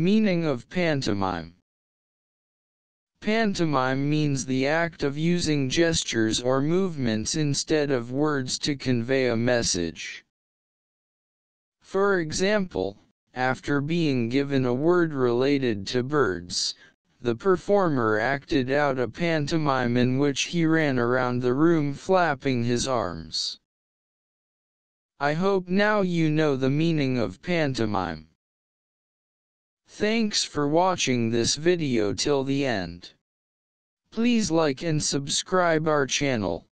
Meaning of pantomime Pantomime means the act of using gestures or movements instead of words to convey a message. For example, after being given a word related to birds, the performer acted out a pantomime in which he ran around the room flapping his arms. I hope now you know the meaning of pantomime. Thanks for watching this video till the end. Please like and subscribe our channel.